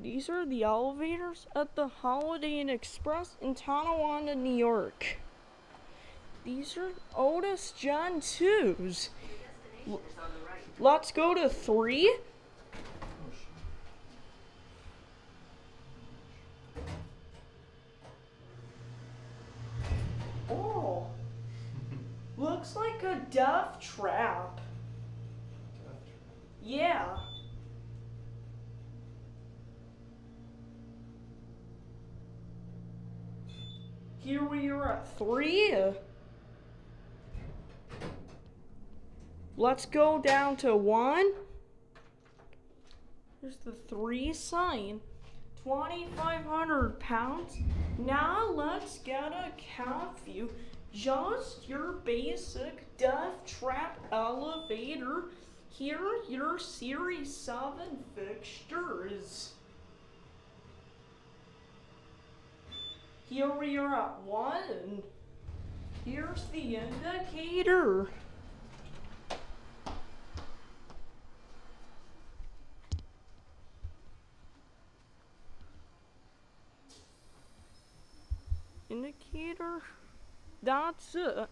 These are the elevators at the Holiday Inn Express in Tonawanda, New York. These are Otis Gen 2s. L- Let's go to three. Oh, looks like a death trap. Here we are at three. Let's go down to one. There's the three sign. 2,500 pounds. Now let's get a cab view. Just your basic death trap elevator. Here your Series 7 fixtures. Here we are at one. Here's the indicator. Indicator. That's it.